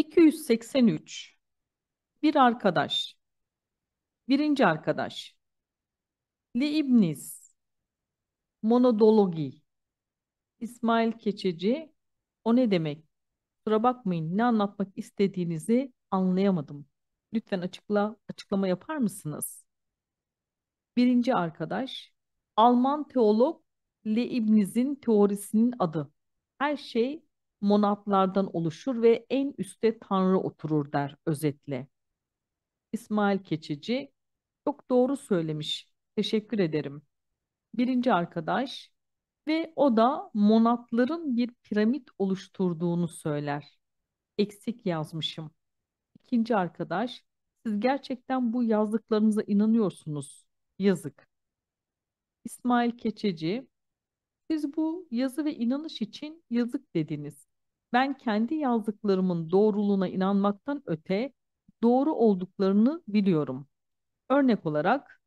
283 Bir arkadaş Birinci arkadaş Leibniz Monodologi İsmail Keçeci O ne demek? Kusura bakmayın ne anlatmak istediğinizi anlayamadım. Lütfen açıkla, açıklama yapar mısınız? Birinci arkadaş Alman teolog Leibniz'in teorisinin adı. Her şey monatlardan oluşur ve en üstte Tanrı oturur der özetle. İsmail Keçici çok doğru söylemiş. Teşekkür ederim. Birinci arkadaş ve o da monatların bir piramit oluşturduğunu söyler. Eksik yazmışım. İkinci arkadaş, siz gerçekten bu yazdıklarınıza inanıyorsunuz. Yazık. İsmail Keçeci, siz bu yazı ve inanış için yazık dediniz. Ben kendi yazdıklarımın doğruluğuna inanmaktan öte doğru olduklarını biliyorum. Örnek olarak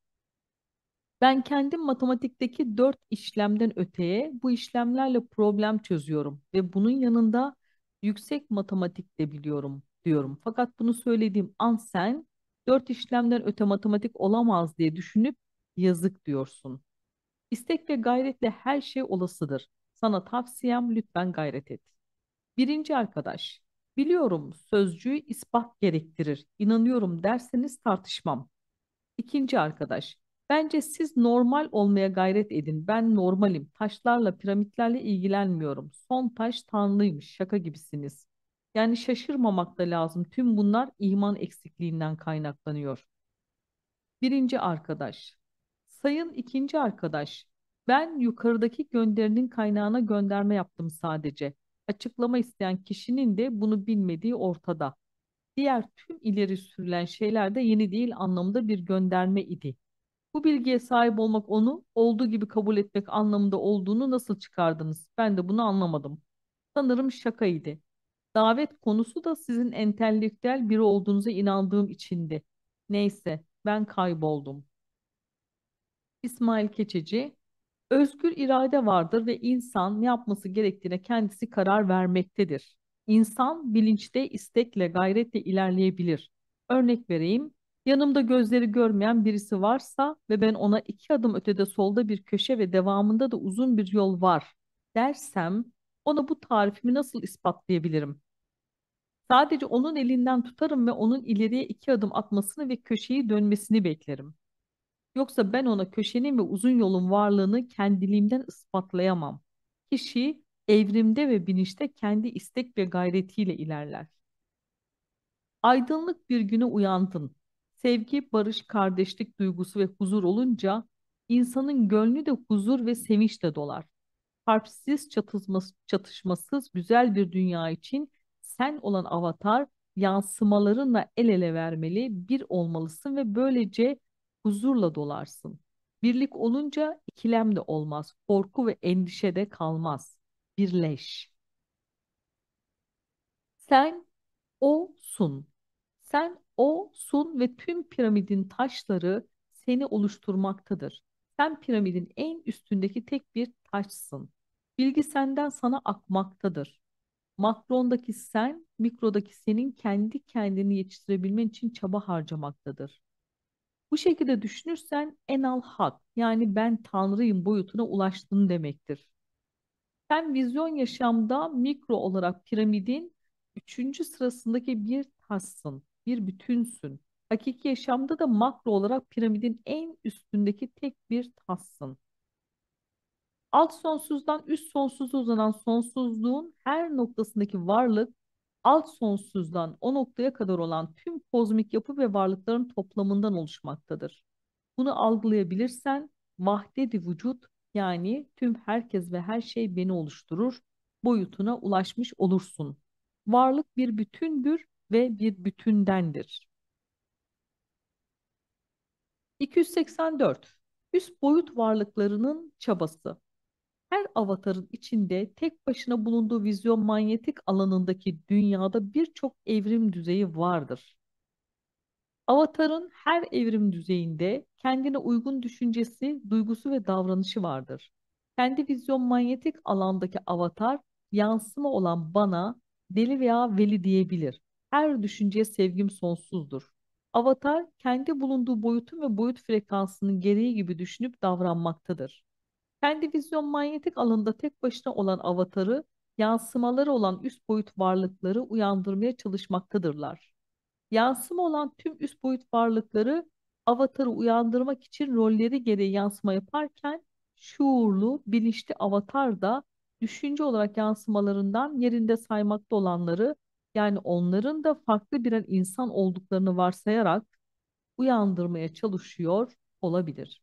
ben kendim matematikteki dört işlemden öteye bu işlemlerle problem çözüyorum ve bunun yanında yüksek matematik de biliyorum diyorum. Fakat bunu söylediğim an sen dört işlemden öte matematik olamaz diye düşünüp yazık diyorsun. İstek ve gayretle her şey olasıdır. Sana tavsiyem lütfen gayret et. Birinci arkadaş, biliyorum sözcüğü ispat gerektirir. İnanıyorum derseniz tartışmam. İkinci arkadaş, bence siz normal olmaya gayret edin. Ben normalim. Taşlarla, piramitlerle ilgilenmiyorum. Son taş tanrıymış. Şaka gibisiniz. Yani şaşırmamak da lazım. Tüm bunlar iman eksikliğinden kaynaklanıyor. Birinci arkadaş, sayın ikinci arkadaş, ben yukarıdaki gönderinin kaynağına gönderme yaptım sadece. Açıklama isteyen kişinin de bunu bilmediği ortada. Diğer tüm ileri sürülen şeyler de yeni değil anlamında bir gönderme idi. Bu bilgiye sahip olmak onu olduğu gibi kabul etmek anlamında olduğunu nasıl çıkardınız? Ben de bunu anlamadım. Sanırım şakaydı. Davet konusu da sizin entelektüel biri olduğunuza inandığım içindi. Neyse, ben kayboldum. İsmail Keçeci, özgür irade vardır ve insan ne yapması gerektiğine kendisi karar vermektedir. İnsan bilinçte, istekle, gayretle ilerleyebilir. Örnek vereyim, yanımda gözleri görmeyen birisi varsa ve ben ona iki adım ötede solda bir köşe ve devamında da uzun bir yol var dersem, ona bu tarifimi nasıl ispatlayabilirim? Sadece onun elinden tutarım ve onun ileriye iki adım atmasını ve köşeyi dönmesini beklerim. Yoksa ben ona köşenin ve uzun yolun varlığını kendiliğimden ispatlayamam. Kişi evrimde ve bilinçte kendi istek ve gayretiyle ilerler. Aydınlık bir güne uyandın. Sevgi, barış, kardeşlik duygusu ve huzur olunca insanın gönlü de huzur ve sevinçle dolar. Harpsiz, çatışmasız güzel bir dünya için sen olan avatar yansımalarınla el ele vermeli, bir olmalısın ve böylece huzurla dolarsın. Birlik olunca ikilem de olmaz, korku ve endişe de kalmaz. Birleş. Sen osun. Sen osun ve tüm piramidin taşları seni oluşturmaktadır. Sen piramidin en üstündeki tek bir taşsın. Bilgi senden sana akmaktadır. Makrondaki sen, mikrodaki senin kendi kendini yetiştirebilmen için çaba harcamaktadır. Bu şekilde düşünürsen enal hak yani ben Tanrıyım boyutuna ulaştın demektir. Sen vizyon yaşamda mikro olarak piramidin üçüncü sırasındaki bir taşsın, bir bütünsün. Hakiki yaşamda da makro olarak piramidin en üstündeki tek bir taşsın. Alt sonsuzdan üst sonsuza uzanan sonsuzluğun her noktasındaki varlık alt sonsuzdan o noktaya kadar olan tüm kozmik yapı ve varlıkların toplamından oluşmaktadır. Bunu algılayabilirsen vahdedi vücut yani tüm herkes ve her şey beni oluşturur boyutuna ulaşmış olursun. Varlık bir bütündür ve bir bütündendir. 284. Üst boyut varlıklarının çabası her avatarın içinde tek başına bulunduğu vizyon manyetik alanındaki dünyada birçok evrim düzeyi vardır. Avatarın her evrim düzeyinde kendine uygun düşüncesi, duygusu ve davranışı vardır. Kendi vizyon manyetik alandaki avatar yansıma olan bana deli veya veli diyebilir. Her düşünceye sevgim sonsuzdur. Avatar kendi bulunduğu boyutun ve boyut frekansının gereği gibi düşünüp davranmaktadır. Kendi vizyon manyetik alanında tek başına olan avatarı, yansımaları olan üst boyut varlıkları uyandırmaya çalışmaktadırlar. Yansıma olan tüm üst boyut varlıkları avatarı uyandırmak için rolleri gereği yansıma yaparken şuurlu, bilinçli avatar da düşünce olarak yansımalarından yerinde saymakta olanları yani onların da farklı birer insan olduklarını varsayarak uyandırmaya çalışıyor olabilir.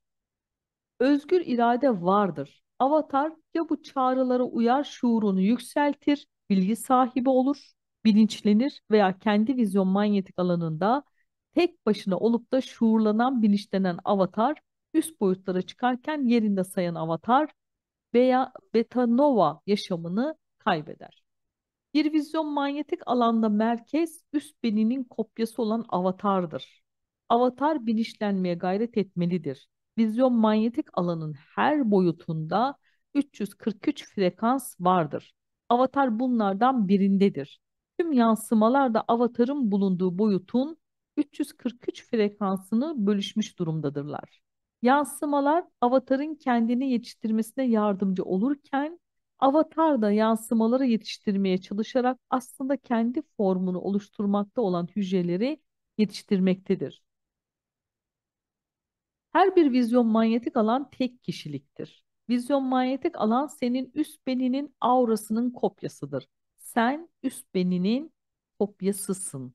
Özgür irade vardır. Avatar ya bu çağrılara uyar şuurunu yükseltir, bilgi sahibi olur, bilinçlenir veya kendi vizyon manyetik alanında tek başına olup da şuurlanan, bilinçlenen avatar, üst boyutlara çıkarken yerinde sayan avatar veya beta nova yaşamını kaybeder. Bir vizyon manyetik alanda merkez üst beninin kopyası olan avatardır. Avatar bilinçlenmeye gayret etmelidir. Vizyon manyetik alanın her boyutunda 343 frekans vardır. Avatar bunlardan birindedir. Tüm yansımalar da avatarın bulunduğu boyutun 343 frekansını bölüşmüş durumdadırlar. Yansımalar avatarın kendini yetiştirmesine yardımcı olurken avatar da yansımaları yetiştirmeye çalışarak aslında kendi formunu oluşturmakta olan hücreleri yetiştirmektedir. Her bir vizyon manyetik alan tek kişiliktir. Vizyon manyetik alan senin üst beninin aurasının kopyasıdır. Sen üst beninin kopyasısın.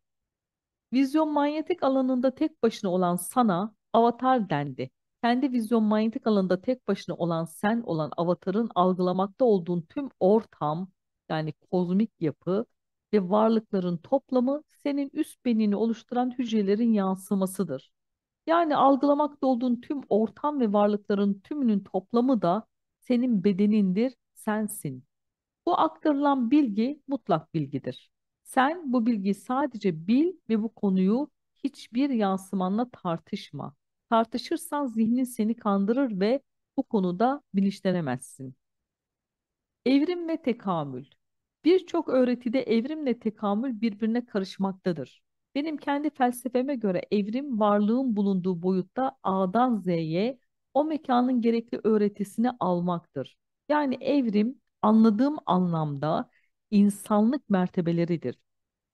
Vizyon manyetik alanında tek başına olan sana avatar dendi. Kendi vizyon manyetik alanında tek başına olan sen olan avatarın algılamakta olduğun tüm ortam yani kozmik yapı ve varlıkların toplamı senin üst benini oluşturan hücrelerin yansımasıdır. Yani algılamakta olduğun tüm ortam ve varlıkların tümünün toplamı da senin bedenindir, sensin. Bu aktarılan bilgi mutlak bilgidir. Sen bu bilgiyi sadece bil ve bu konuyu hiçbir yansımanla tartışma. Tartışırsan zihnin seni kandırır ve bu konuda bilinçlenemezsin. Evrim ve tekamül. Birçok öğretide evrimle tekamül birbirine karışmaktadır. Benim kendi felsefeme göre evrim varlığın bulunduğu boyutta A'dan Z'ye o mekanın gerekli öğretisini almaktır. Yani evrim anladığım anlamda insanlık mertebeleridir.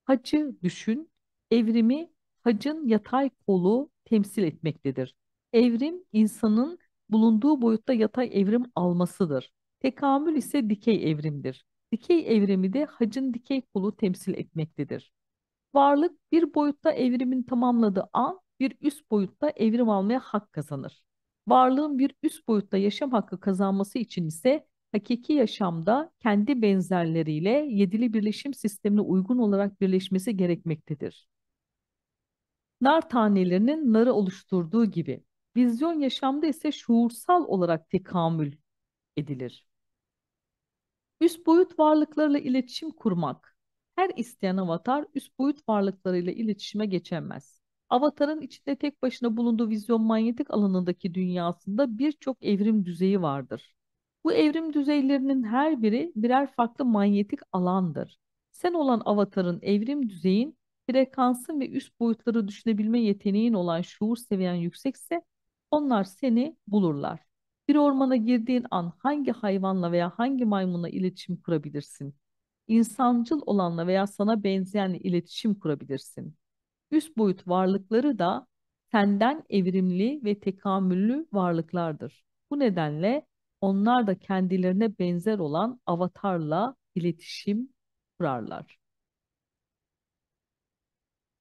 Hacı düşün, evrimi hacın yatay kolu temsil etmektedir. Evrim insanın bulunduğu boyutta yatay evrim almasıdır. Tekamül ise dikey evrimdir. Dikey evrimi de hacın dikey kolu temsil etmektedir. Varlık bir boyutta evrimin tamamladığı an bir üst boyutta evrim almaya hak kazanır. Varlığın bir üst boyutta yaşam hakkı kazanması için ise hakiki yaşamda kendi benzerleriyle yedili birleşim sistemine uygun olarak birleşmesi gerekmektedir. Nar tanelerinin narı oluşturduğu gibi vizyon yaşamda ise şuursal olarak tekamül edilir. Üst boyut varlıklarla iletişim kurmak. Her isteyen avatar üst boyut varlıklarıyla iletişime geçemez. Avatarın içinde tek başına bulunduğu vizyon manyetik alanındaki dünyasında birçok evrim düzeyi vardır. Bu evrim düzeylerinin her biri birer farklı manyetik alandır. Sen olan avatarın evrim düzeyin, frekansın ve üst boyutları düşünebilme yeteneğin olan şuur seviyen yüksekse onlar seni bulurlar. Bir ormana girdiğin an hangi hayvanla veya hangi maymunla iletişim kurabilirsin? İnsancıl olanla veya sana benzeyenle iletişim kurabilirsin. Üst boyut varlıkları da senden evrimli ve tekamüllü varlıklardır. Bu nedenle onlar da kendilerine benzer olan avatarla iletişim kurarlar.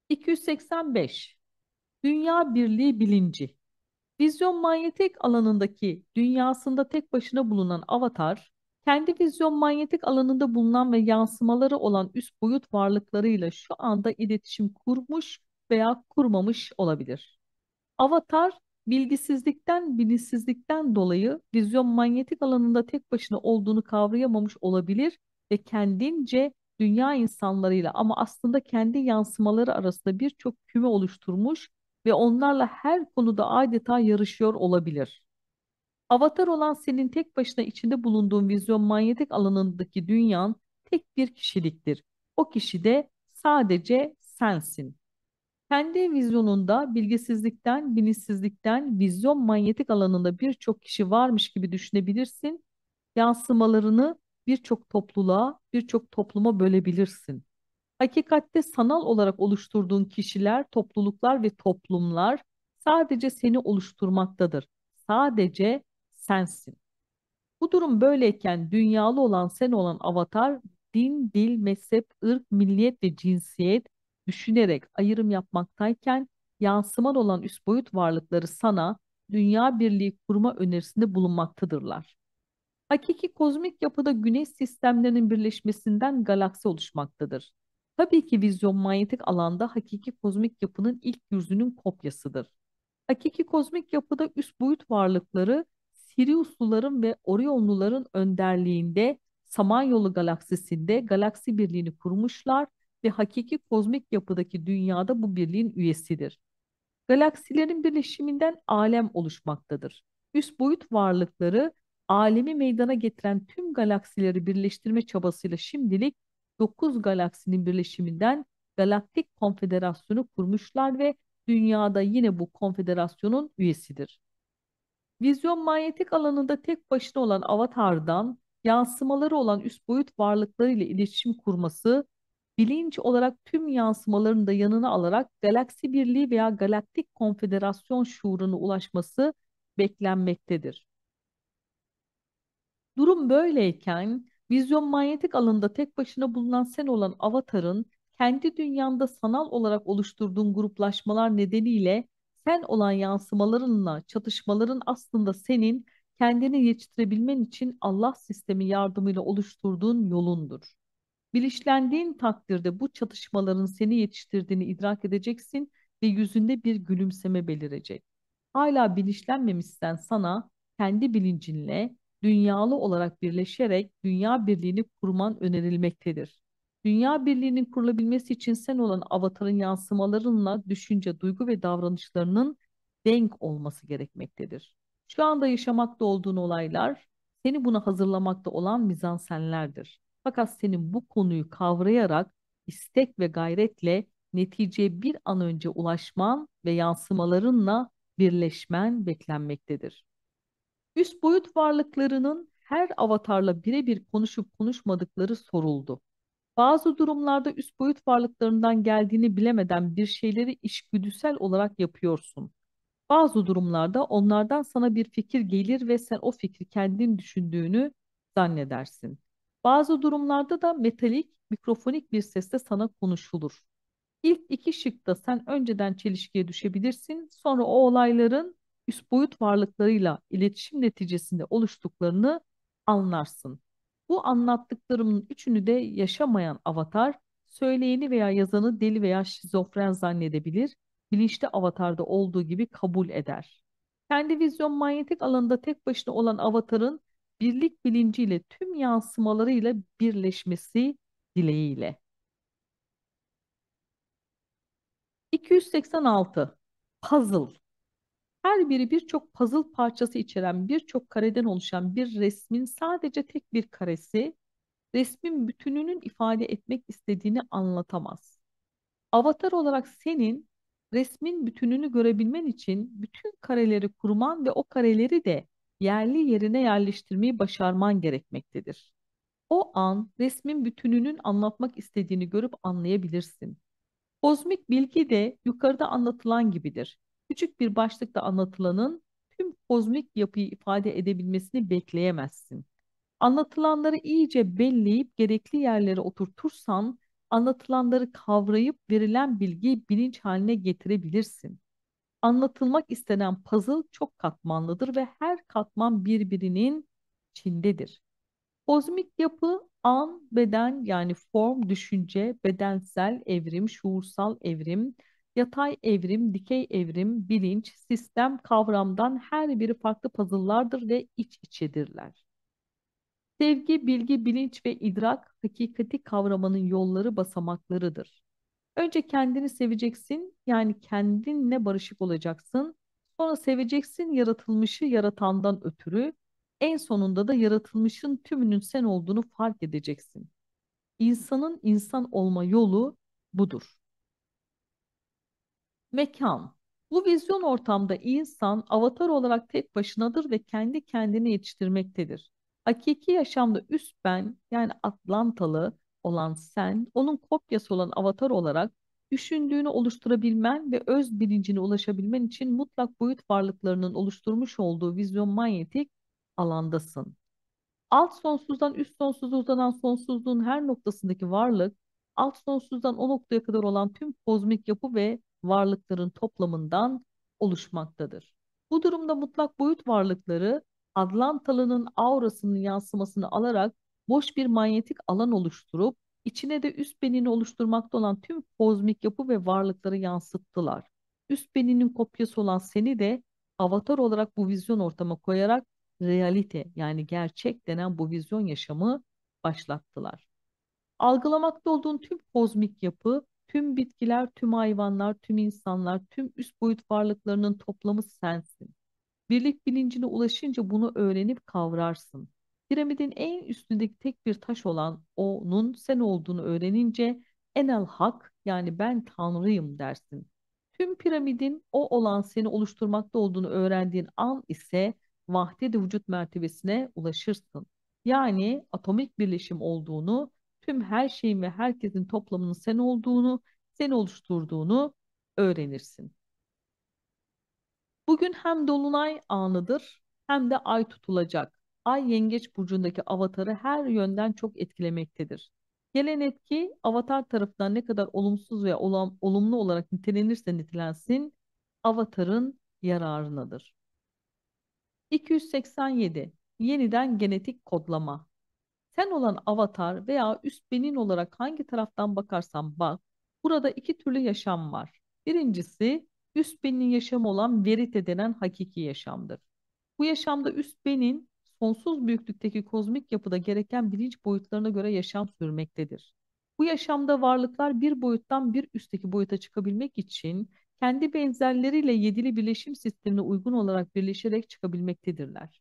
285 Dünya Birliği Bilinci Vizyon manyetik alanındaki dünyasında tek başına bulunan avatar, kendi vizyon manyetik alanında bulunan ve yansımaları olan üst boyut varlıklarıyla şu anda iletişim kurmuş veya kurmamış olabilir. Avatar bilgisizlikten, bilinçsizlikten dolayı vizyon manyetik alanında tek başına olduğunu kavrayamamış olabilir ve kendince dünya insanlarıyla ama aslında kendi yansımaları arasında birçok küme oluşturmuş ve onlarla her konuda adeta yarışıyor olabilir. Avatar olan senin tek başına içinde bulunduğun vizyon manyetik alanındaki dünyan tek bir kişiliktir. O kişi de sadece sensin. Kendi vizyonunda bilgisizlikten, bilinçsizlikten, vizyon manyetik alanında birçok kişi varmış gibi düşünebilirsin. Yansımalarını birçok topluluğa, birçok topluma bölebilirsin. Hakikatte sanal olarak oluşturduğun kişiler, topluluklar ve toplumlar sadece seni oluşturmaktadır. Sadece sensin. Bu durum böyleyken dünyalı olan sen olan avatar din, dil, mezhep, ırk, milliyet ve cinsiyet düşünerek ayrım yapmaktayken yansıman olan üst boyut varlıkları sana dünya birliği kurma önerisinde bulunmaktadırlar. Hakiki kozmik yapıda güneş sistemlerinin birleşmesinden galaksi oluşmaktadır. Tabii ki vizyon manyetik alanda hakiki kozmik yapının ilk yüzünün kopyasıdır. Hakiki kozmik yapıda üst boyut varlıkları Siriusluların ve Orionluların önderliğinde Samanyolu galaksisinde galaksi birliğini kurmuşlar ve hakiki kozmik yapıdaki dünyada bu birliğin üyesidir. Galaksilerin birleşiminden alem oluşmaktadır. Üst boyut varlıkları alemi meydana getiren tüm galaksileri birleştirme çabasıyla şimdilik 9 galaksinin birleşiminden Galaktik Konfederasyonu kurmuşlar ve dünyada yine bu konfederasyonun üyesidir. Vizyon manyetik alanında tek başına olan avatardan yansımaları olan üst boyut varlıklarıyla iletişim kurması, bilinç olarak tüm yansımalarını da yanına alarak galaksi birliği veya galaktik konfederasyon şuuruna ulaşması beklenmektedir. Durum böyleyken vizyon manyetik alanında tek başına bulunan sen olan avatarın kendi dünyanda sanal olarak oluşturduğun gruplaşmalar nedeniyle sen olan yansımalarınla çatışmaların aslında senin kendini yetiştirebilmen için Allah sistemi yardımıyla oluşturduğun yolundur. Bilinçlendiğin takdirde bu çatışmaların seni yetiştirdiğini idrak edeceksin ve yüzünde bir gülümseme belirecek. Hala bilinçlenmemişsen sana kendi bilincinle dünyalı olarak birleşerek dünya birliğini kurman önerilmektedir. Dünya birliğinin kurulabilmesi için sen olan avatarın yansımalarınla düşünce, duygu ve davranışlarının denk olması gerekmektedir. Şu anda yaşamakta olduğun olaylar seni buna hazırlamakta olan mizansenlerdir. Fakat senin bu konuyu kavrayarak istek ve gayretle neticeye bir an önce ulaşman ve yansımalarınla birleşmen beklenmektedir. Üst boyut varlıklarının her avatarla birebir konuşup konuşmadıkları soruldu. Bazı durumlarda üst boyut varlıklarından geldiğini bilemeden bir şeyleri işgüdüsel olarak yapıyorsun. Bazı durumlarda onlardan sana bir fikir gelir ve sen o fikri kendin düşündüğünü zannedersin. Bazı durumlarda da metalik, mikrofonik bir sesle sana konuşulur. İlk iki şıkta sen önceden çelişkiye düşebilirsin, sonra o olayların üst boyut varlıklarıyla iletişim neticesinde oluştuklarını anlarsın. Bu anlattıklarımın üçünü de yaşamayan avatar, söyleyeni veya yazanı deli veya şizofren zannedebilir, bilinçli avatarda olduğu gibi kabul eder. Kendi vizyon manyetik alanında tek başına olan avatarın birlik bilinciyle tüm yansımalarıyla birleşmesi dileğiyle. 286 Puzzle Her biri birçok puzzle parçası içeren birçok kareden oluşan bir resmin sadece tek bir karesi, resmin bütününün ifade etmek istediğini anlatamaz. Avatar olarak senin resmin bütününü görebilmen için bütün kareleri kurman ve o kareleri de yerli yerine yerleştirmeyi başarman gerekmektedir. O an resmin bütününün anlatmak istediğini görüp anlayabilirsin. Kozmik bilgi de yukarıda anlatılan gibidir. Küçük bir başlıkta anlatılanın tüm kozmik yapıyı ifade edebilmesini bekleyemezsin. Anlatılanları iyice belleyip gerekli yerlere oturtursan anlatılanları kavrayıp verilen bilgiyi bilinç haline getirebilirsin. Anlatılmak istenen puzzle çok katmanlıdır ve her katman birbirinin içindedir. Kozmik yapı an, beden yani form, düşünce, bedensel evrim, şuursal evrim, yatay evrim, dikey evrim, bilinç, sistem, kavramdan her biri farklı puzzle'lardır ve iç içedirler. Sevgi, bilgi, bilinç ve idrak hakikati kavramanın yolları basamaklarıdır. Önce kendini seveceksin, yani kendinle barışık olacaksın. Sonra seveceksin yaratılmışı yaratandan ötürü. En sonunda da yaratılmışın tümünün sen olduğunu fark edeceksin. İnsanın insan olma yolu budur. Mekan. Bu vizyon ortamda insan avatar olarak tek başınadır ve kendi kendini yetiştirmektedir. Hakiki yaşamda üst ben yani Atlantalı olan sen, onun kopyası olan avatar olarak düşündüğünü oluşturabilmen ve öz bilincine ulaşabilmen için mutlak boyut varlıklarının oluşturmuş olduğu vizyon manyetik alandasın. Alt sonsuzdan üst sonsuza uzanan sonsuzluğun her noktasındaki varlık, alt sonsuzdan o noktaya kadar olan tüm kozmik yapı ve varlıkların toplamından oluşmaktadır. Bu durumda mutlak boyut varlıkları Atlantalı'nın aurasının yansımasını alarak boş bir manyetik alan oluşturup içine de üst benini oluşturmakta olan tüm kozmik yapı ve varlıkları yansıttılar. Üst beninin kopyası olan seni de avatar olarak bu vizyon ortama koyarak realite yani gerçek denen bu vizyon yaşamı başlattılar. Algılamakta olduğun tüm kozmik yapı, tüm bitkiler, tüm hayvanlar, tüm insanlar, tüm üst boyut varlıklarının toplamı sensin. Birlik bilincine ulaşınca bunu öğrenip kavrarsın. Piramidin en üstündeki tek bir taş olan onun sen olduğunu öğrenince enel hak yani ben tanrıyım dersin. Tüm piramidin o olan seni oluşturmakta olduğunu öğrendiğin an ise vahdet vücut mertebesine ulaşırsın. Yani atomik birleşim olduğunu, tüm her şeyin ve herkesin toplamının sen olduğunu, seni oluşturduğunu öğrenirsin. Bugün hem dolunay anıdır hem de ay tutulacak. Ay yengeç burcundaki avatarı her yönden çok etkilemektedir. Gelen etki avatar tarafından ne kadar olumsuz veya olumlu olarak nitelenirse nitelensin avatarın yararınadır. 287. Yeniden genetik kodlama. Sen olan avatar veya üst benin olarak hangi taraftan bakarsan bak, burada iki türlü yaşam var. Birincisi üst benin yaşamı olan verite denen hakiki yaşamdır. Bu yaşamda üst benin sonsuz büyüklükteki kozmik yapıda gereken bilinç boyutlarına göre yaşam sürmektedir. Bu yaşamda varlıklar bir boyuttan bir üstteki boyuta çıkabilmek için kendi benzerleriyle yedili birleşim sistemine uygun olarak birleşerek çıkabilmektedirler.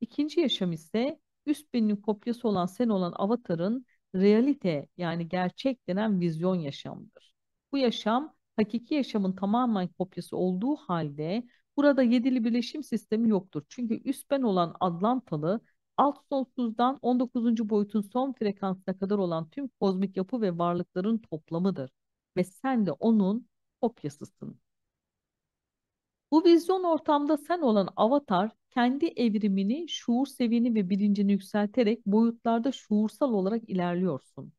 İkinci yaşam ise üst benin kopyası olan sen olan avatarın realite yani gerçek denen vizyon yaşamıdır. Bu yaşam hakiki yaşamın tamamen kopyası olduğu halde burada yedili birleşim sistemi yoktur. Çünkü üst ben olan Atlantalı alt sonsuzdan 19. boyutun son frekansına kadar olan tüm kozmik yapı ve varlıkların toplamıdır. Ve sen de onun kopyasısın. Bu vizyon ortamda sen olan avatar kendi evrimini, şuur seviyeni ve bilincini yükselterek boyutlarda şuursal olarak ilerliyorsun.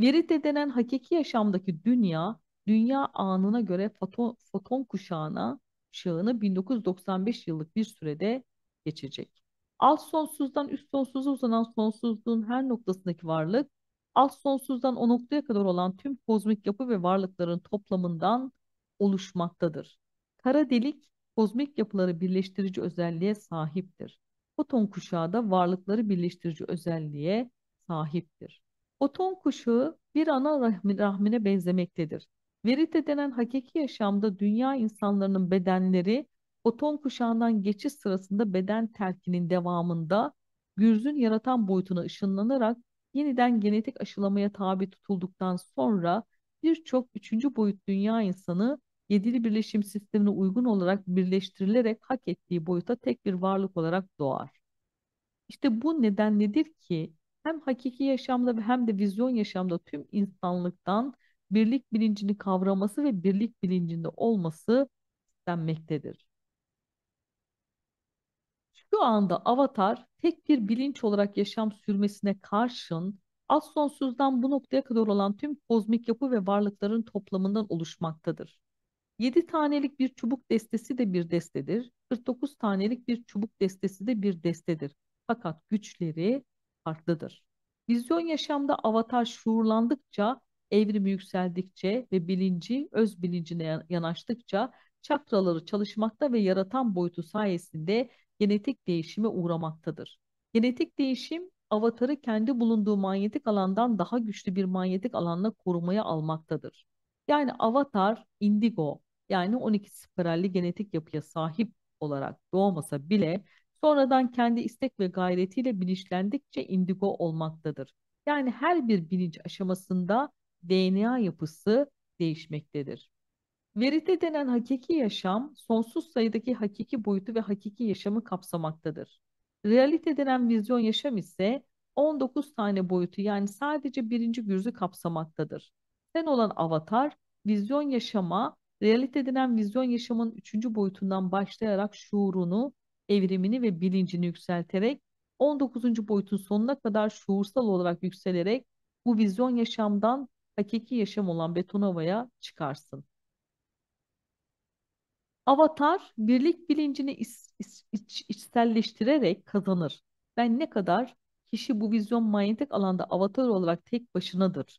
Verite denen hakiki yaşamdaki dünya, dünya anına göre foton, foton kuşağına, kuşağını 1995 yıllık bir sürede geçecek. Alt sonsuzdan üst sonsuza uzanan sonsuzluğun her noktasındaki varlık, alt sonsuzdan o noktaya kadar olan tüm kozmik yapı ve varlıkların toplamından oluşmaktadır. Kara delik kozmik yapıları birleştirici özelliğe sahiptir. Foton kuşağı da varlıkları birleştirici özelliğe sahiptir. Foton kuşağı bir ana rahmi, rahmine benzemektedir. Verite denen hakiki yaşamda dünya insanlarının bedenleri foton kuşağından geçiş sırasında beden terkinin devamında gürzün yaratan boyutuna ışınlanarak yeniden genetik aşılamaya tabi tutulduktan sonra birçok üçüncü boyut dünya insanı yedili birleşim sistemine uygun olarak birleştirilerek hak ettiği boyuta tek bir varlık olarak doğar. İşte bu neden nedir ki hem hakiki yaşamda ve hem de vizyon yaşamda tüm insanlıktan birlik bilincini kavraması ve birlik bilincinde olması istenmektedir. Şu anda avatar tek bir bilinç olarak yaşam sürmesine karşın az sonsuzdan bu noktaya kadar olan tüm kozmik yapı ve varlıkların toplamından oluşmaktadır. 7 tanelik bir çubuk destesi de bir destedir. 49 tanelik bir çubuk destesi de bir destedir. Fakat güçleri farklıdır. Vizyon yaşamda avatar şuurlandıkça, evrimi yükseldikçe ve bilinci öz bilincine yanaştıkça çakraları çalışmakta ve yaratan boyutu sayesinde genetik değişime uğramaktadır. Genetik değişim avatarı kendi bulunduğu manyetik alandan daha güçlü bir manyetik alanla korumaya almaktadır. Yani avatar indigo yani 12 spiralli genetik yapıya sahip olarak doğmasa bile sonradan kendi istek ve gayretiyle bilinçlendikçe indigo olmaktadır. Yani her bir bilinç aşamasında DNA yapısı değişmektedir. Verite denen hakiki yaşam, sonsuz sayıdaki hakiki boyutu ve hakiki yaşamı kapsamaktadır. Realite denen vizyon yaşam ise 19 tane boyutu yani sadece birinci gürzü kapsamaktadır. Sen olan avatar, vizyon yaşama, realite denen vizyon yaşamın üçüncü boyutundan başlayarak şuurunu, evrimini ve bilincini yükselterek 19. boyutun sonuna kadar şuursal olarak yükselerek bu vizyon yaşamdan hakiki yaşam olan Betonova'ya çıkarsın. Avatar birlik bilincini iç, iç, iç, içselleştirerek kazanır. Ben ne kadar kişi bu vizyon manyetik alanda avatar olarak tek başınadır.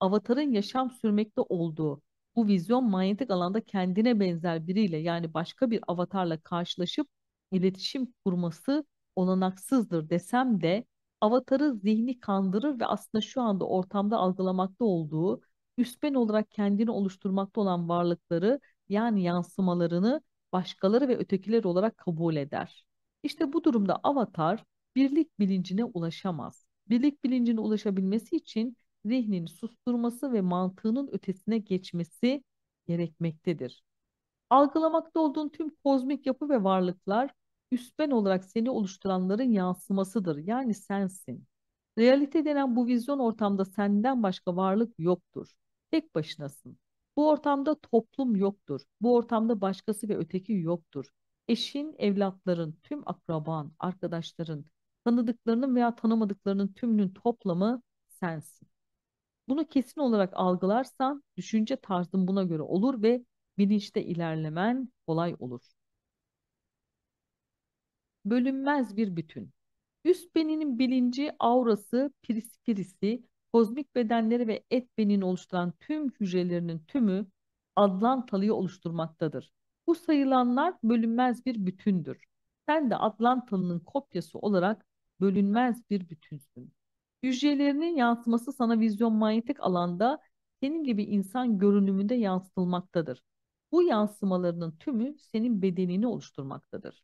Avatarın yaşam sürmekte olduğu bu vizyon manyetik alanda kendine benzer biriyle yani başka bir avatarla karşılaşıp iletişim kurması olanaksızdır desem de avatarı zihni kandırır ve aslında şu anda ortamda algılamakta olduğu üspen olarak kendini oluşturmakta olan varlıkları yani yansımalarını başkaları ve ötekiler olarak kabul eder. İşte bu durumda avatar birlik bilincine ulaşamaz. Birlik bilincine ulaşabilmesi için zihnini susturması ve mantığının ötesine geçmesi gerekmektedir. Algılamakta olduğun tüm kozmik yapı ve varlıklar üspen olarak seni oluşturanların yansımasıdır. Yani sensin. Realite denen bu vizyon ortamda senden başka varlık yoktur. Tek başınasın. Bu ortamda toplum yoktur. Bu ortamda başkası ve öteki yoktur. Eşin, evlatların, tüm akraban, arkadaşların, tanıdıklarının veya tanımadıklarının tümünün toplamı sensin. Bunu kesin olarak algılarsan düşünce tarzın buna göre olur ve bilinçte ilerlemen kolay olur. Bölünmez bir bütün. Üst beninin bilinci, aurası, pirispirisi, kozmik bedenleri ve et benini oluşturan tüm hücrelerinin tümü Atlantalı'yı oluşturmaktadır. Bu sayılanlar bölünmez bir bütündür. Sen de Atlantalı'nın kopyası olarak bölünmez bir bütünsün. Hücrelerinin yansıması sana vizyon manyetik alanda senin gibi insan görünümünde yansıtılmaktadır. Bu yansımalarının tümü senin bedenini oluşturmaktadır.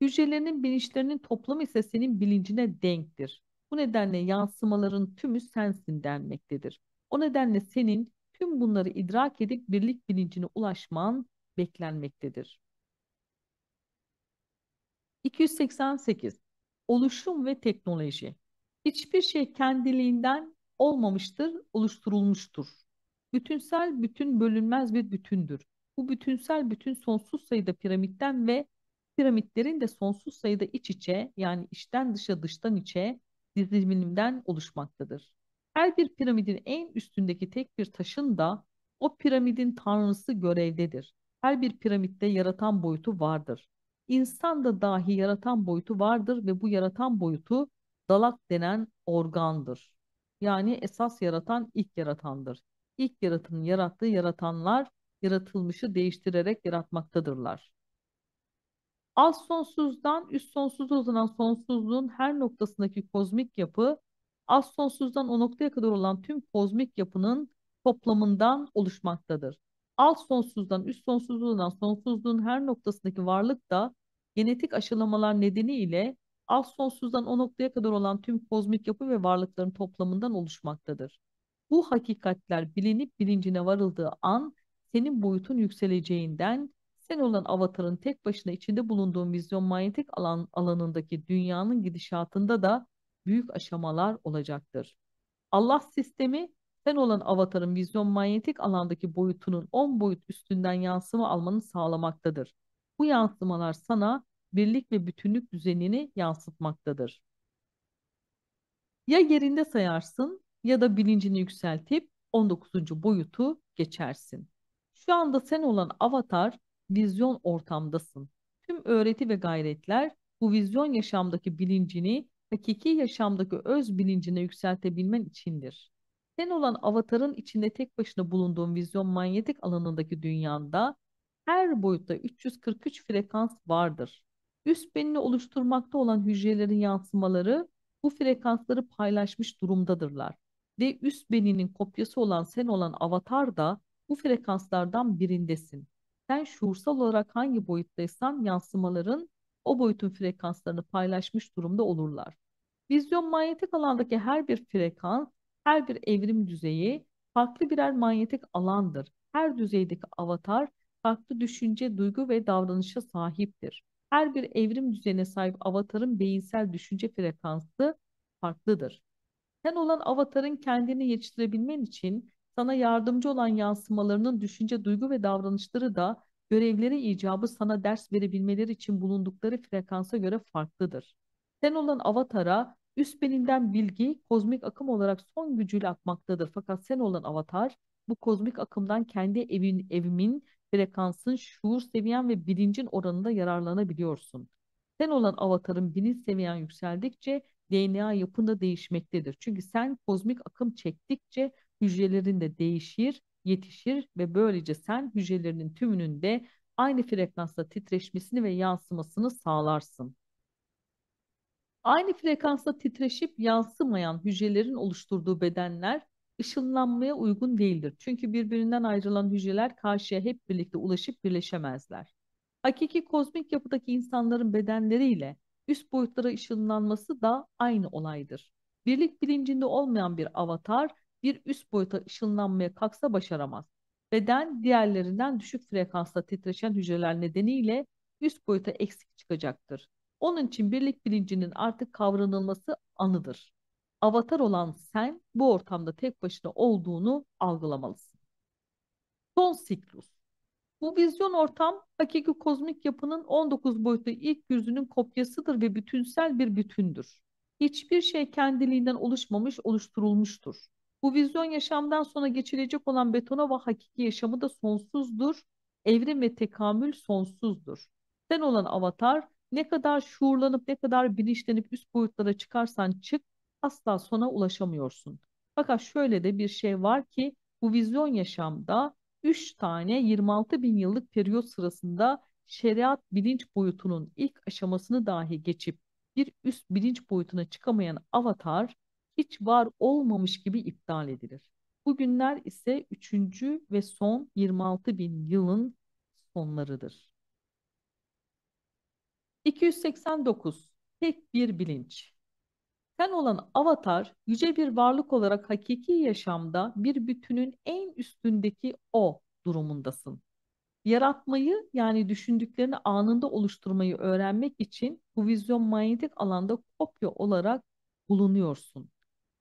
Hücrelerinin bilinçlerinin toplamı ise senin bilincine denktir. Bu nedenle yansımaların tümü sensin denmektedir. O nedenle senin tüm bunları idrak edip birlik bilincine ulaşman beklenmektedir. 288. Oluşum ve teknoloji. Hiçbir şey kendiliğinden olmamıştır, oluşturulmuştur. Bütünsel bütün bölünmez bir bütündür. Bu bütünsel bütün sonsuz sayıda piramitten ve piramitlerin de sonsuz sayıda iç içe yani içten dışa dıştan içe diziliminden oluşmaktadır. Her bir piramidin en üstündeki tek bir taşın da o piramidin tanrısı görevdedir. Her bir piramitte yaratan boyutu vardır. İnsan da dahi yaratan boyutu vardır ve bu yaratan boyutu dalak denen organdır. Yani esas yaratan ilk yaratandır. İlk yaratanın yarattığı yaratanlar yaratılmışı değiştirerek yaratmaktadırlar. Az sonsuzdan üst sonsuza uzanan sonsuzluğun her noktasındaki kozmik yapı az sonsuzdan o noktaya kadar olan tüm kozmik yapının toplamından oluşmaktadır. Alt sonsuzdan üst sonsuza uzanan sonsuzluğun her noktasındaki varlık da genetik aşılamalar nedeniyle az sonsuzdan o noktaya kadar olan tüm kozmik yapı ve varlıkların toplamından oluşmaktadır. Bu hakikatler bilinip bilincine varıldığı an senin boyutun yükseleceğinden sen olan avatarın tek başına içinde bulunduğun vizyon manyetik alan alanındaki dünyanın gidişatında da büyük aşamalar olacaktır. Allah sistemi sen olan avatarın vizyon manyetik alandaki boyutunun 10 boyut üstünden yansıma almanı sağlamaktadır. Bu yansımalar sana birlik ve bütünlük düzenini yansıtmaktadır. Ya yerinde sayarsın ya da bilincini yükseltip 19. boyutu geçersin. Şu anda sen olan avatar vizyon ortamdasın. Tüm öğreti ve gayretler bu vizyon yaşamdaki bilincini hakiki yaşamdaki öz bilincine yükseltebilmen içindir. Sen olan avatarın içinde tek başına bulunduğun vizyon manyetik alanındaki dünyanda her boyutta 343 frekans vardır. Üst benini oluşturmakta olan hücrelerin yansımaları bu frekansları paylaşmış durumdadırlar. Ve üst beninin kopyası olan sen olan avatar da bu frekanslardan birindesin. Sen şuursal olarak hangi boyuttaysan yansımaların o boyutun frekanslarını paylaşmış durumda olurlar. Vizyon manyetik alandaki her bir frekans, her bir evrim düzeyi farklı birer manyetik alandır. Her düzeydeki avatar farklı düşünce, duygu ve davranışa sahiptir. Her bir evrim düzenine sahip avatarın beyinsel düşünce frekansı farklıdır. Sen olan avatarın kendini yetiştirebilmen için sana yardımcı olan yansımalarının düşünce, duygu ve davranışları da görevleri icabı sana ders verebilmeleri için bulundukları frekansa göre farklıdır. Sen olan avatara üst benimden bilgi kozmik akım olarak son gücüyle akmaktadır. Fakat sen olan avatar bu kozmik akımdan kendi evin, evimin, frekansın, şuur seviyen ve bilincin oranında yararlanabiliyorsun. Sen olan avatarın bilinç seviyen yükseldikçe DNA yapında değişmektedir. Çünkü sen kozmik akım çektikçe hücrelerin de değişir, yetişir ve böylece sen hücrelerinin tümünün de aynı frekansta titreşmesini ve yansımasını sağlarsın. Aynı frekansta titreşip yansımayan hücrelerin oluşturduğu bedenler ışınlanmaya uygun değildir. Çünkü birbirinden ayrılan hücreler karşıya hep birlikte ulaşıp birleşemezler. Hakiki kozmik yapıdaki insanların bedenleriyle üst boyutlara ışınlanması da aynı olaydır. Birlik bilincinde olmayan bir avatar bir üst boyuta ışınlanmaya kalksa başaramaz. Beden diğerlerinden düşük frekansta titreşen hücreler nedeniyle üst boyuta eksik çıkacaktır. Onun için birlik bilincinin artık kavranılması anıdır. Avatar olan sen bu ortamda tek başına olduğunu algılamalısın. Son siklus. Bu vizyon ortam hakiki kozmik yapının 19 boyutlu ilk yüzünün kopyasıdır ve bütünsel bir bütündür. Hiçbir şey kendiliğinden oluşmamış, oluşturulmuştur. Bu vizyon yaşamdan sonra geçilecek olan betona ve hakiki yaşamı da sonsuzdur. Evrim ve tekamül sonsuzdur. Sen olan avatar ne kadar şuurlanıp ne kadar bilinçlenip üst boyutlara çıkarsan çık asla sona ulaşamıyorsun. Fakat şöyle de bir şey var ki bu vizyon yaşamda 3 tane 26 bin yıllık periyot sırasında şeriat bilinç boyutunun ilk aşamasını dahi geçip bir üst bilinç boyutuna çıkamayan avatar hiç var olmamış gibi iptal edilir. Bugünler ise üçüncü ve son 26 bin yılın sonlarıdır. 289. Tek bir bilinç. Sen olan avatar yüce bir varlık olarak hakiki yaşamda bir bütünün en üstündeki o durumundasın. Yaratmayı yani düşündüklerini anında oluşturmayı öğrenmek için bu vizyon manyetik alanda kopya olarak bulunuyorsun.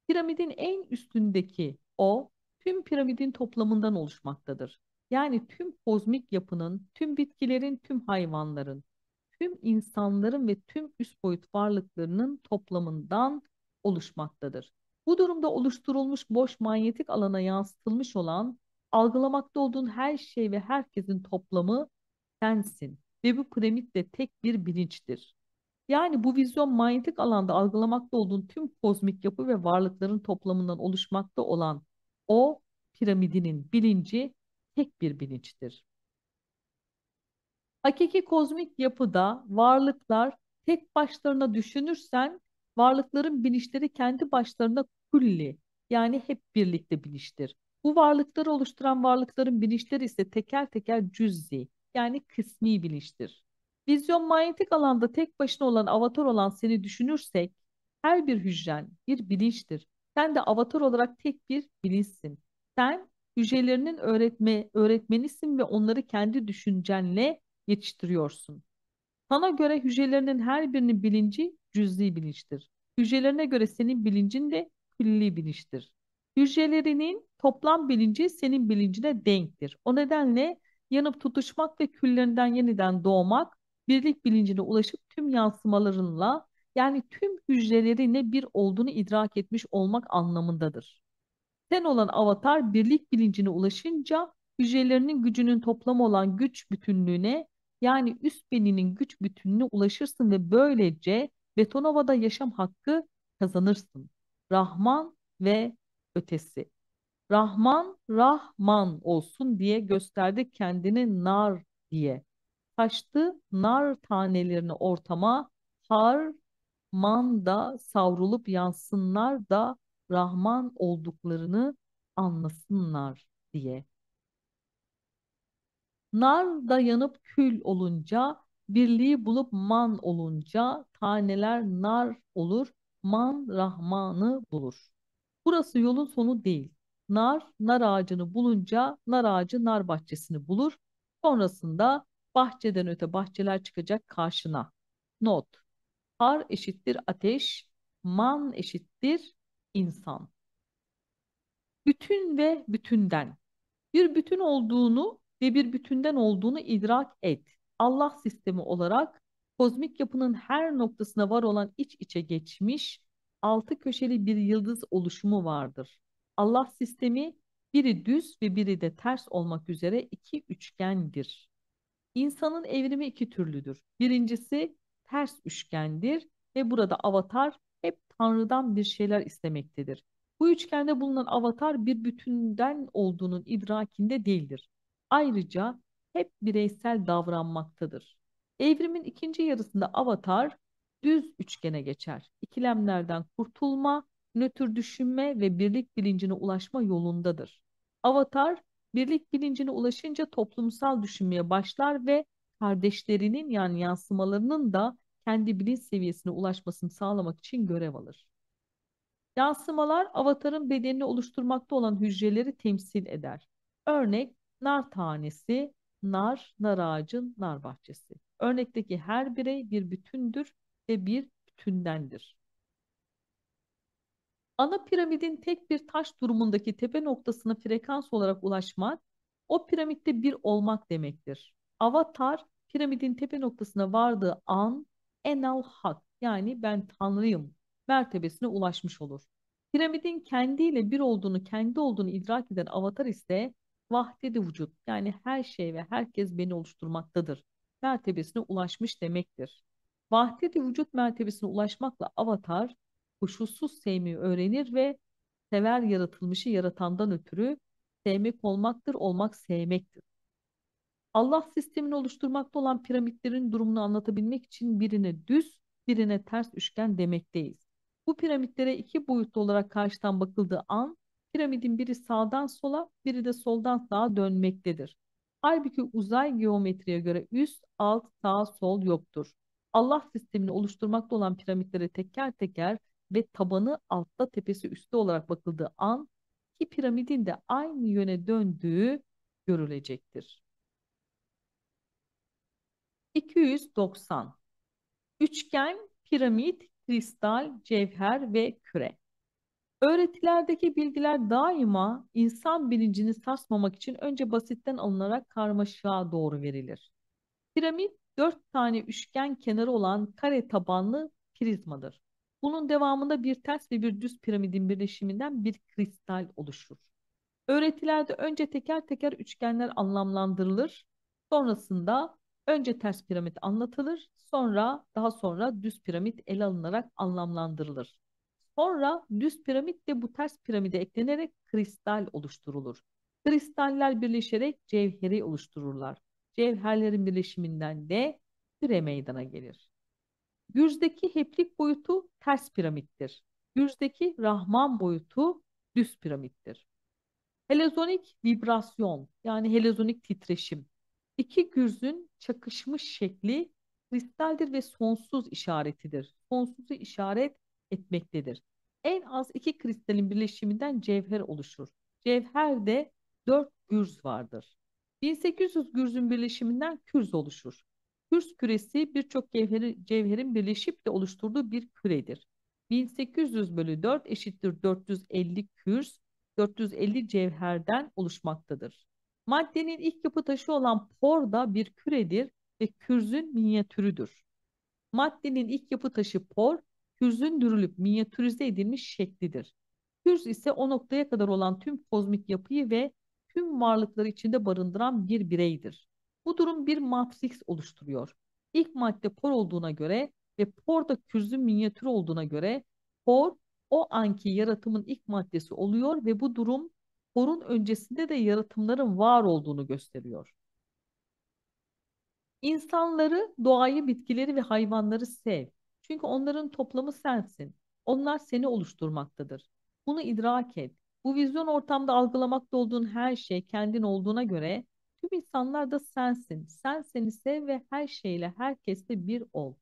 Piramidin en üstündeki o tüm piramidin toplamından oluşmaktadır. Yani tüm kozmik yapının, tüm bitkilerin, tüm hayvanların, tüm insanların ve tüm üst boyut varlıklarının toplamından oluşmaktadır. Bu durumda oluşturulmuş boş manyetik alana yansıtılmış olan algılamakta olduğun her şey ve herkesin toplamı sensin ve bu piramit de tek bir bilinçtir. Yani bu vizyon manyetik alanda algılamakta olduğun tüm kozmik yapı ve varlıkların toplamından oluşmakta olan o piramidinin bilinci tek bir bilinçtir. Hakiki kozmik yapıda varlıklar tek başlarına düşünürsen varlıkların bilinçleri kendi başlarına kulli yani hep birlikte bilinçtir. Bu varlıkları oluşturan varlıkların bilinçleri ise teker teker cüz'i yani kısmi bilinçtir. Vizyon manyetik alanda tek başına olan avatar olan seni düşünürsek her bir hücren bir bilinçtir. Sen de avatar olarak tek bir bilinçsin. Sen hücrelerinin öğretme, öğretmenisin ve onları kendi düşüncenle yetiştiriyorsun. Sana göre hücrelerinin her birinin bilinci cüz'i bilinçtir. Hücrelerine göre senin bilincin de külli bilinçtir. Hücrelerinin toplam bilinci senin bilincine denktir. O nedenle yanıp tutuşmak ve küllerinden yeniden doğmak, birlik bilincine ulaşıp tüm yansımalarınla yani tüm hücrelerinle bir olduğunu idrak etmiş olmak anlamındadır. Sen olan avatar birlik bilincine ulaşınca hücrelerinin gücünün toplamı olan güç bütünlüğüne yani üst beninin güç bütünlüğüne ulaşırsın ve böylece Betonova'da yaşam hakkı kazanırsın. Rahman ve ötesi. Rahman, Rahman olsun diye gösterdi kendini nar diye. Taştı nar tanelerini ortama, har, man da savrulup yansınlar da Rahman olduklarını anlasınlar diye. Nar da yanıp kül olunca, birliği bulup man olunca taneler nar olur, man Rahman'ı bulur. Burası yolun sonu değil. Nar, nar ağacını bulunca nar ağacı nar bahçesini bulur. Sonrasında bahçeden öte bahçeler çıkacak karşına. Not. Har eşittir ateş, man eşittir insan. Bütün ve bütünden. Bir bütün olduğunu ve bir bütünden olduğunu idrak et. Allah sistemi olarak kozmik yapının her noktasına var olan iç içe geçmiş altı köşeli bir yıldız oluşumu vardır. Allah sistemi biri düz ve biri de ters olmak üzere iki üçgendir. İnsanın evrimi iki türlüdür. Birincisi ters üçgendir ve burada avatar hep Tanrı'dan bir şeyler istemektedir. Bu üçgende bulunan avatar bir bütünden olduğunun idrakinde değildir. Ayrıca hep bireysel davranmaktadır. Evrimin ikinci yarısında avatar düz üçgene geçer. İkilemlerden kurtulma, nötr düşünme ve birlik bilincine ulaşma yolundadır. Avatar birlik bilincine ulaşınca toplumsal düşünmeye başlar ve kardeşlerinin yani yansımalarının da kendi bilinç seviyesine ulaşmasını sağlamak için görev alır. Yansımalar avatarın bedenini oluşturmakta olan hücreleri temsil eder. Örnek nar tanesi, nar, nar ağacın, nar bahçesi. Örnekteki her birey bir bütündür ve bir bütündendir. Ana piramidin tek bir taş durumundaki tepe noktasına frekans olarak ulaşmak, o piramitte bir olmak demektir. Avatar, piramidin tepe noktasına vardığı an, enal hak yani ben tanrıyım mertebesine ulaşmış olur. Piramidin kendiyle bir olduğunu, kendi olduğunu idrak eden avatar ise vahdedi vücut yani her şey ve herkes beni oluşturmaktadır mertebesine ulaşmış demektir. Vahdedi vücut mertebesine ulaşmakla avatar koşulsuz sevmeyi öğrenir ve sever yaratılmışı yaratandan ötürü sevmek olmaktır, olmak sevmektir. Allah sistemini oluşturmakta olan piramitlerin durumunu anlatabilmek için birine düz, birine ters üçgen demekteyiz. Bu piramitlere iki boyutlu olarak karşıdan bakıldığı an piramidin biri sağdan sola, biri de soldan sağa dönmektedir. Halbuki uzay geometriye göre üst, alt, sağ, sol yoktur. Allah sistemini oluşturmakta olan piramitlere teker teker ve tabanı altta tepesi üstte olarak bakıldığı an ki piramidin de aynı yöne döndüğü görülecektir. 290 Üçgen, piramit, kristal, cevher ve küre. Öğretilerdeki bilgiler daima insan bilincini sarsmamak için önce basitten alınarak karmaşığa doğru verilir. Piramit dört tane üçgen kenarı olan kare tabanlı prizmadır. Bunun devamında bir ters ve bir düz piramidin birleşiminden bir kristal oluşur. Öğretilerde önce teker teker üçgenler anlamlandırılır. Sonrasında önce ters piramit anlatılır. Sonra daha sonra düz piramit ele alınarak anlamlandırılır. Sonra düz piramit de bu ters piramide eklenerek kristal oluşturulur. Kristaller birleşerek cevheri oluştururlar. Cevherlerin birleşiminden de küre meydana gelir. Gürz'deki heplik boyutu ters piramittir. Gürz'deki Rahman boyutu düz piramittir. Helezonik vibrasyon yani helezonik titreşim. İki gürzün çakışmış şekli kristaldir ve sonsuz işaretidir. Sonsuzu işaret etmektedir. En az iki kristalin birleşiminden cevher oluşur. Cevherde dört gürz vardır. 1800 gürzün birleşiminden kürz oluşur. Kürz küresi birçok cevheri, cevherin birleşip de oluşturduğu bir küredir. 1800 bölü 4 eşittir 450 kürz, 450 cevherden oluşmaktadır. Maddenin ilk yapı taşı olan por da bir küredir ve kürzün minyatürüdür. Maddenin ilk yapı taşı por, kürzün dürülüp minyatürize edilmiş şeklidir. Kürz ise o noktaya kadar olan tüm kozmik yapıyı ve tüm varlıkları içinde barındıran bir bireydir. Bu durum bir matrix oluşturuyor. İlk madde por olduğuna göre ve por da kürzün minyatürü olduğuna göre por o anki yaratımın ilk maddesi oluyor ve bu durum porun öncesinde de yaratımların var olduğunu gösteriyor. İnsanları, doğayı, bitkileri ve hayvanları sev. Çünkü onların toplamı sensin. Onlar seni oluşturmaktadır. Bunu idrak et. Bu vizyon ortamda algılamakta olduğun her şey kendin olduğuna göre tüm insanlar da sensin. Sen seni sev ve her şeyle herkesle bir ol.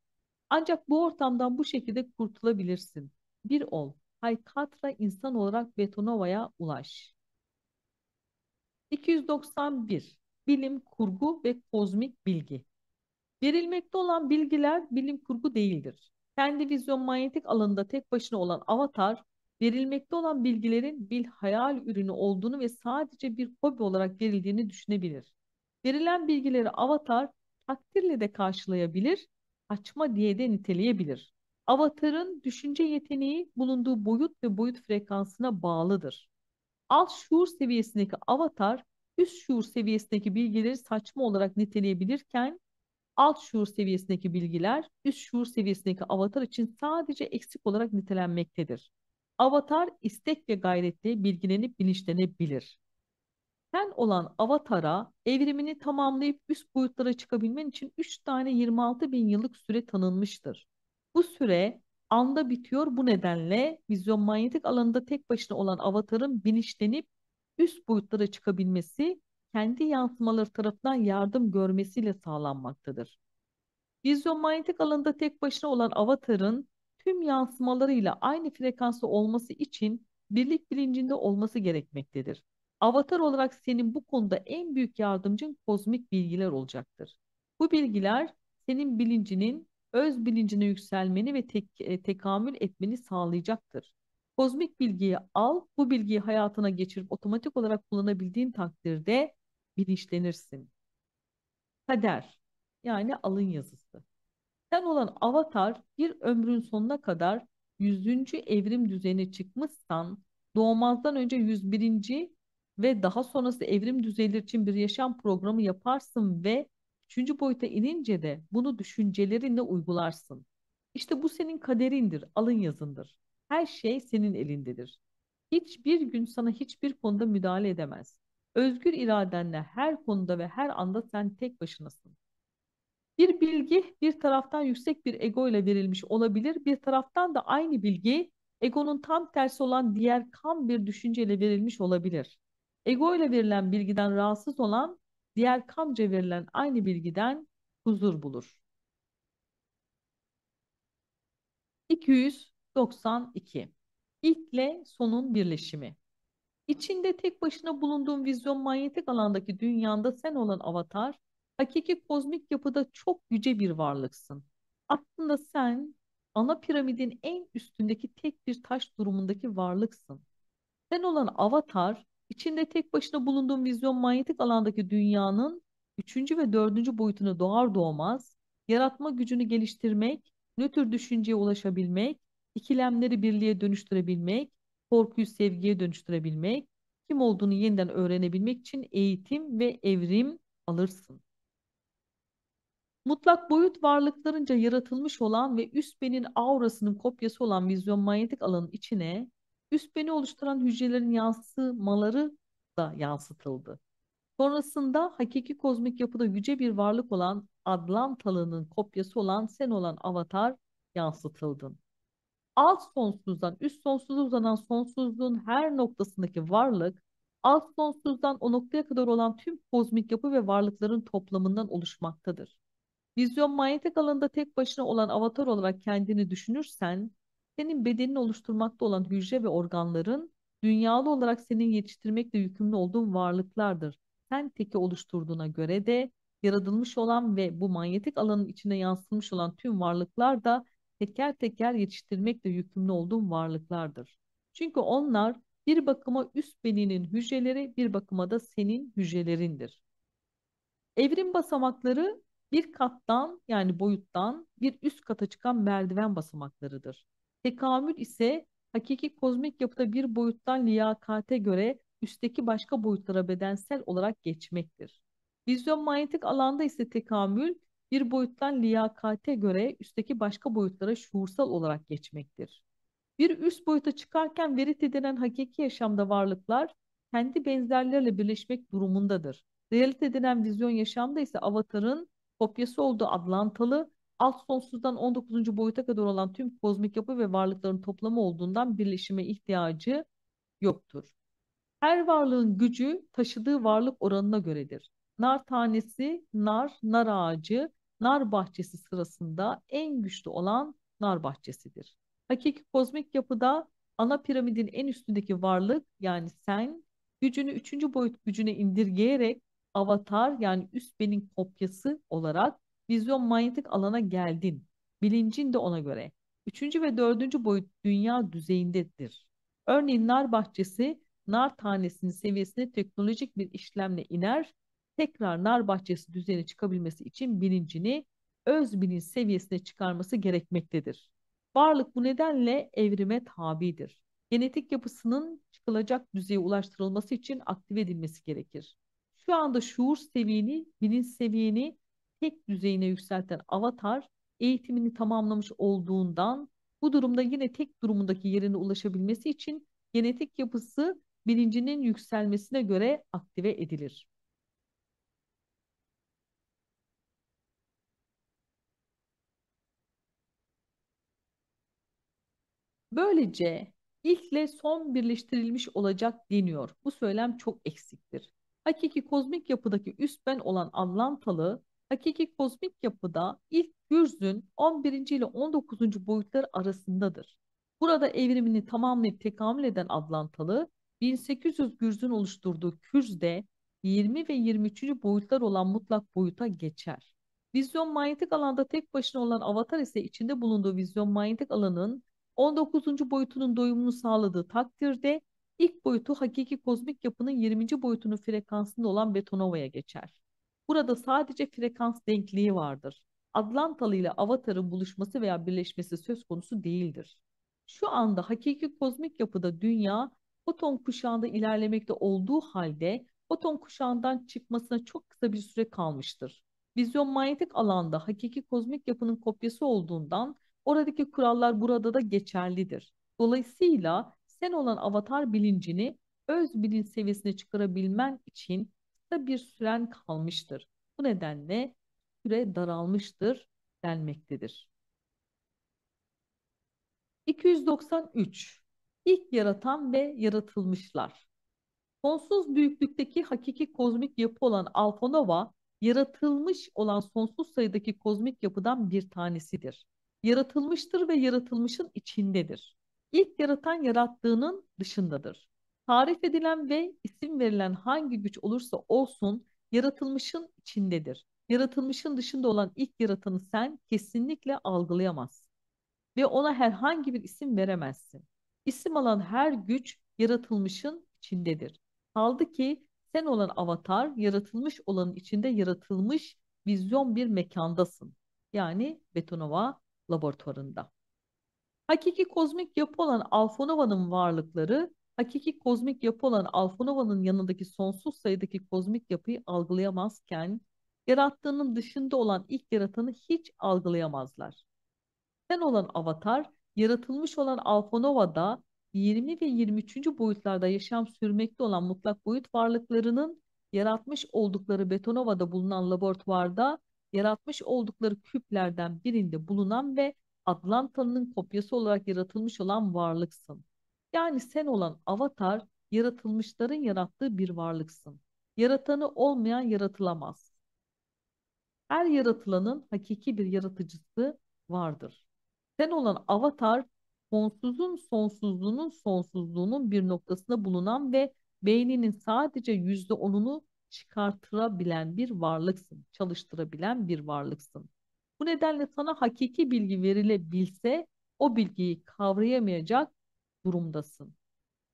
Ancak bu ortamdan bu şekilde kurtulabilirsin. Bir ol. Haykatra insan olarak Betonova'ya ulaş. 291. bilim kurgu ve kozmik bilgi. Verilmekte olan bilgiler bilim kurgu değildir. Kendi vizyon manyetik alanında tek başına olan avatar, verilmekte olan bilgilerin bir hayal ürünü olduğunu ve sadece bir hobi olarak verildiğini düşünebilir. Verilen bilgileri avatar takdirle de karşılayabilir, açma diye de niteleyebilir. Avatarın düşünce yeteneği bulunduğu boyut ve boyut frekansına bağlıdır. Alt şuur seviyesindeki avatar, üst şuur seviyesindeki bilgileri saçma olarak niteleyebilirken, alt şuur seviyesindeki bilgiler üst şuur seviyesindeki avatar için sadece eksik olarak nitelenmektedir. Avatar istek ve gayretle bilgilenip bilinçlenebilir. Sen olan avatara evrimini tamamlayıp üst boyutlara çıkabilmen için 3 tane 26 bin yıllık süre tanınmıştır. Bu süre anda bitiyor bu nedenle vizyon manyetik alanında tek başına olan avatarın bilinçlenip üst boyutlara çıkabilmesi kendi yansımaları tarafından yardım görmesiyle sağlanmaktadır. Vizyon manyetik alanında tek başına olan avatarın tüm yansımalarıyla aynı frekansta olması için birlik bilincinde olması gerekmektedir. Avatar olarak senin bu konuda en büyük yardımcın kozmik bilgiler olacaktır. Bu bilgiler senin bilincinin öz bilincine yükselmeni ve tek, e, tekamül etmeni sağlayacaktır. Kozmik bilgiyi al, bu bilgiyi hayatına geçirip otomatik olarak kullanabildiğin takdirde bilinçlenirsin. Kader yani alın yazısı. Sen olan avatar bir ömrün sonuna kadar 100. evrim düzeyine çıkmışsan doğmazdan önce 101. ve daha sonrası evrim düzeyleri için bir yaşam programı yaparsın ve üçüncü boyuta inince de bunu düşüncelerinle uygularsın. İşte bu senin kaderindir, alın yazındır. Her şey senin elindedir. Hiçbir gün sana hiçbir konuda müdahale edemez. Özgür iradenle her konuda ve her anda sen tek başınasın. Bir bilgi bir taraftan yüksek bir ego ile verilmiş olabilir, bir taraftan da aynı bilgi egonun tam tersi olan diğer kam bir düşünceyle verilmiş olabilir. Ego ile verilen bilgiden rahatsız olan diğer kamca verilen aynı bilgiden huzur bulur. 292 İlkle sonun birleşimi. İçinde tek başına bulunduğun vizyon manyetik alandaki dünyanda sen olan avatar, hakiki kozmik yapıda çok yüce bir varlıksın. Aslında sen ana piramidin en üstündeki tek bir taş durumundaki varlıksın. Sen olan avatar, içinde tek başına bulunduğun vizyon manyetik alandaki dünyanın üçüncü ve dördüncü boyutunu doğar doğmaz, yaratma gücünü geliştirmek, nötr düşünceye ulaşabilmek, ikilemleri birliğe dönüştürebilmek, korkuyu sevgiye dönüştürebilmek, kim olduğunu yeniden öğrenebilmek için eğitim ve evrim alırsın. Mutlak boyut varlıklarınca yaratılmış olan ve üst benin aurasının kopyası olan vizyon manyetik alanın içine üst beni oluşturan hücrelerin yansımaları da yansıtıldı. Sonrasında hakiki kozmik yapıda yüce bir varlık olan Adlantalı'nın kopyası olan sen olan avatar yansıtıldın. Alt sonsuzdan üst sonsuza uzanan sonsuzluğun her noktasındaki varlık, alt sonsuzdan o noktaya kadar olan tüm kozmik yapı ve varlıkların toplamından oluşmaktadır. Vizyon manyetik alanında tek başına olan avatar olarak kendini düşünürsen, senin bedenini oluşturmakta olan hücre ve organların dünyalı olarak senin yetiştirmekle yükümlü olduğun varlıklardır. Sen teki oluşturduğuna göre de yaratılmış olan ve bu manyetik alanın içine yansıtılmış olan tüm varlıklar da teker teker yetiştirmekle yükümlü olduğun varlıklardır. Çünkü onlar bir bakıma üst beninin hücreleri, bir bakıma da senin hücrelerindir. Evrim basamakları bir kattan yani boyuttan bir üst kata çıkan merdiven basamaklarıdır. Tekamül ise hakiki kozmik yapıda bir boyuttan liyakate göre üstteki başka boyutlara bedensel olarak geçmektir. Vizyon manyetik alanda ise tekamül bir boyuttan liyakate göre üstteki başka boyutlara şuursal olarak geçmektir. Bir üst boyuta çıkarken verit edilen hakiki yaşamda varlıklar kendi benzerleriyle birleşmek durumundadır. Realite edilen vizyon yaşamda ise avatarın kopyası olduğu Atlantalı alt sonsuzdan 19. boyuta kadar olan tüm kozmik yapı ve varlıkların toplamı olduğundan birleşime ihtiyacı yoktur. Her varlığın gücü taşıdığı varlık oranına göredir. Nar tanesi, nar, nar ağacı, nar bahçesi sırasında en güçlü olan nar bahçesidir. Hakiki kozmik yapıda ana piramidin en üstündeki varlık yani sen gücünü üçüncü boyut gücüne indirgeyerek avatar yani üst benim kopyası olarak vizyon manyetik alana geldin. Bilincin de ona göre. Üçüncü ve dördüncü boyut dünya düzeyindedir. Örneğin nar bahçesi nar tanesinin seviyesine teknolojik bir işlemle iner. Tekrar nar bahçesi düzeyine çıkabilmesi için bilincini öz bilinç seviyesine çıkarması gerekmektedir. Varlık bu nedenle evrime tabidir. Genetik yapısının çıkılacak düzeye ulaştırılması için aktive edilmesi gerekir. Şu anda şuur seviyeni, bilinç seviyeni tek düzeyine yükselten avatar eğitimini tamamlamış olduğundan bu durumda yine tek durumundaki yerine ulaşabilmesi için genetik yapısı bilincinin yükselmesine göre aktive edilir. Böylece ilkle son birleştirilmiş olacak deniyor. Bu söylem çok eksiktir. Hakiki kozmik yapıdaki üst ben olan Atlantalı, hakiki kozmik yapıda ilk gürzün 11. ile 19. boyutlar arasındadır. Burada evrimini tamamlayıp tekamül eden Atlantalı, 1800 gürzün oluşturduğu kürzde 20 ve 23. boyutlar olan mutlak boyuta geçer. Vizyon manyetik alanda tek başına olan avatar ise içinde bulunduğu vizyon manyetik alanın 19. boyutunun doyumunu sağladığı takdirde ilk boyutu hakiki kozmik yapının 20. boyutunun frekansında olan Betonova'ya geçer. Burada sadece frekans denkliği vardır. Atlantalı ile Avatar'ın buluşması veya birleşmesi söz konusu değildir. Şu anda hakiki kozmik yapıda dünya foton kuşağında ilerlemekte olduğu halde foton kuşağından çıkmasına çok kısa bir süre kalmıştır. Vizyon manyetik alanda hakiki kozmik yapının kopyası olduğundan oradaki kurallar burada da geçerlidir. Dolayısıyla sen olan avatar bilincini öz bilinç seviyesine çıkarabilmen için kısa bir süren kalmıştır. Bu nedenle süre daralmıştır denmektedir. 293 İlk yaratan ve yaratılmışlar. Sonsuz büyüklükteki hakiki kozmik yapı olan Alfa yaratılmış olan sonsuz sayıdaki kozmik yapıdan bir tanesidir. Yaratılmıştır ve yaratılmışın içindedir. İlk yaratan yarattığının dışındadır. Tarif edilen ve isim verilen hangi güç olursa olsun yaratılmışın içindedir. Yaratılmışın dışında olan ilk yaratanı sen kesinlikle algılayamazsın ve ona herhangi bir isim veremezsin. İsim alan her güç yaratılmışın içindedir. Kaldı ki sen olan avatar yaratılmış olanın içinde yaratılmış vizyon bir mekandasın. Yani Betonova laboratuvarında. Hakiki kozmik yapı olan Alfonova'nın varlıkları, hakiki kozmik yapı olan Alfonova'nın yanındaki sonsuz sayıdaki kozmik yapıyı algılayamazken, yarattığının dışında olan ilk yaratanı hiç algılayamazlar. Sen olan avatar, yaratılmış olan Alfonova'da 20 ve 23. boyutlarda yaşam sürmekte olan mutlak boyut varlıklarının yaratmış oldukları Betonova'da bulunan laboratuvarda yaratmış oldukları küplerden birinde bulunan ve Atlanta'nın kopyası olarak yaratılmış olan varlıksın. Yani sen olan avatar yaratılmışların yarattığı bir varlıksın. Yaratanı olmayan yaratılamaz. Her yaratılanın hakiki bir yaratıcısı vardır. Sen olan avatar sonsuzun sonsuzluğunun sonsuzluğunun bir noktasında bulunan ve beyninin sadece yüzde onunu çıkartırabilen bir varlıksın, çalıştırabilen bir varlıksın. Bu nedenle sana hakiki bilgi verilebilse o bilgiyi kavrayamayacak durumdasın.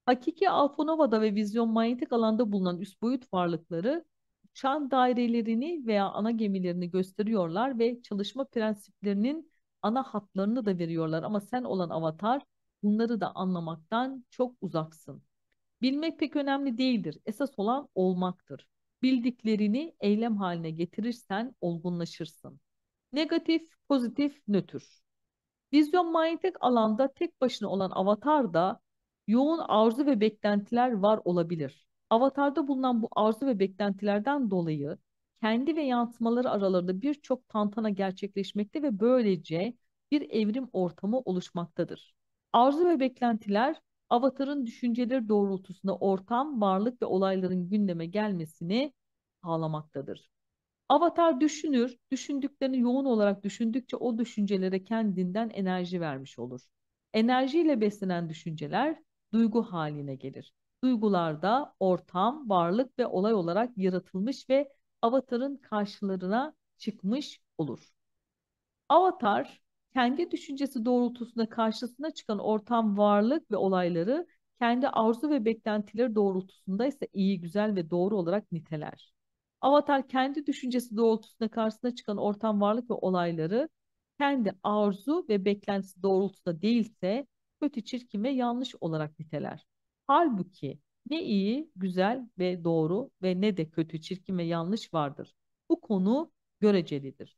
Hakiki Alfonova'da ve vizyon manyetik alanda bulunan üst boyut varlıkları uçan dairelerini veya ana gemilerini gösteriyorlar ve çalışma prensiplerinin ana hatlarını da veriyorlar ama sen olan avatar bunları da anlamaktan çok uzaksın. Bilmek pek önemli değildir. Esas olan olmaktır. Bildiklerini eylem haline getirirsen olgunlaşırsın. Negatif, pozitif, nötr. Vizyon manyetik alanda tek başına olan avatarda yoğun arzu ve beklentiler var olabilir. Avatarda bulunan bu arzu ve beklentilerden dolayı kendi ve yansımaları aralarında birçok tantana gerçekleşmekte ve böylece bir evrim ortamı oluşmaktadır. Arzu ve beklentiler avatarın düşünceleri doğrultusunda ortam, varlık ve olayların gündeme gelmesini sağlamaktadır. Avatar düşünür, düşündüklerini yoğun olarak düşündükçe o düşüncelere kendinden enerji vermiş olur. Enerjiyle beslenen düşünceler duygu haline gelir. Duygularda ortam, varlık ve olay olarak yaratılmış ve avatarın karşılarına çıkmış olur. Avatar kendi düşüncesi doğrultusunda karşısına çıkan ortam, varlık ve olayları kendi arzu ve beklentileri doğrultusunda ise iyi, güzel ve doğru olarak niteler. Avatar kendi düşüncesi doğrultusunda karşısına çıkan ortam, varlık ve olayları kendi arzu ve beklentisi doğrultusunda değilse kötü, çirkin ve yanlış olarak niteler. Halbuki ne iyi, güzel ve doğru ve ne de kötü, çirkin ve yanlış vardır. Bu konu görecelidir.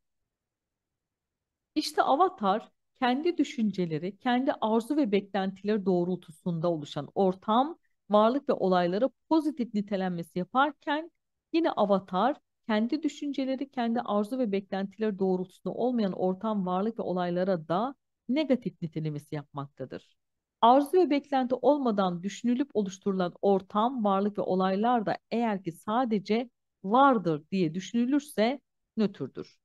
İşte avatar kendi düşünceleri, kendi arzu ve beklentileri doğrultusunda oluşan ortam, varlık ve olaylara pozitif nitelenmesi yaparken yine avatar kendi düşünceleri, kendi arzu ve beklentileri doğrultusunda olmayan ortam, varlık ve olaylara da negatif nitelemesi yapmaktadır. Arzu ve beklenti olmadan düşünülüp oluşturulan ortam, varlık ve olaylar da eğer ki sadece vardır diye düşünülürse nötrdür.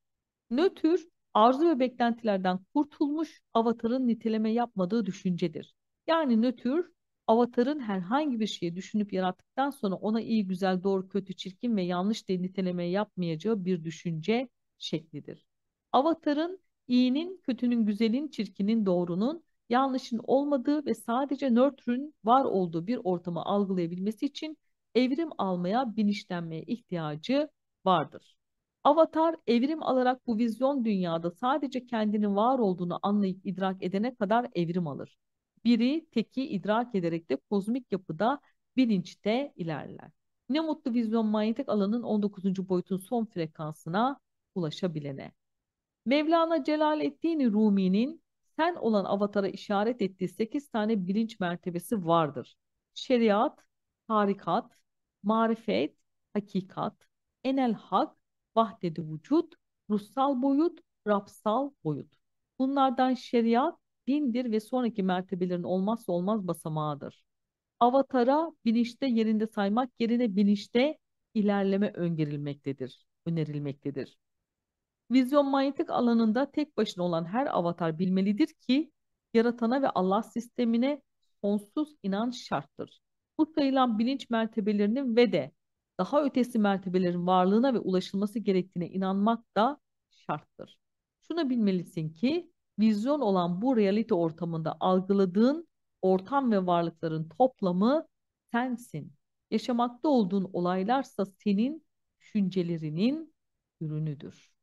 Nötr, arzu ve beklentilerden kurtulmuş avatarın niteleme yapmadığı düşüncedir. Yani nötr, avatarın herhangi bir şeyi düşünüp yarattıktan sonra ona iyi, güzel, doğru, kötü, çirkin ve yanlış diye niteleme yapmayacağı bir düşünce şeklidir. Avatarın iyinin, kötünün, güzelin, çirkinin, doğrunun, yanlışın olmadığı ve sadece nötrün var olduğu bir ortamı algılayabilmesi için evrim almaya, bilinçlenmeye ihtiyacı vardır. Avatar evrim alarak bu vizyon dünyada sadece kendinin var olduğunu anlayıp idrak edene kadar evrim alır. Biri teki idrak ederek de kozmik yapıda bilinçte ilerler. Ne mutlu vizyon manyetik alanın 19. boyutun son frekansına ulaşabilene. Mevlana Celaleddin Rumi'nin sen olan avatara işaret ettiği 8 tane bilinç mertebesi vardır. Şeriat, tarikat, marifet, hakikat, enel hak, vahdedi vücut, ruhsal boyut, rapsal boyut. Bunlardan şeriat, dindir ve sonraki mertebelerin olmazsa olmaz basamağıdır. Avatara bilinçte yerinde saymak yerine bilinçte ilerleme öngörülmektedir, önerilmektedir. Vizyon manyetik alanında tek başına olan her avatar bilmelidir ki yaratana ve Allah sistemine sonsuz inanç şarttır. Bu sayılan bilinç mertebelerinin ve de daha ötesi mertebelerin varlığına ve ulaşılması gerektiğine inanmak da şarttır. Şunu bilmelisin ki vizyon olan bu realite ortamında algıladığın ortam ve varlıkların toplamı sensin. Yaşamakta olduğun olaylarsa senin düşüncelerinin ürünüdür.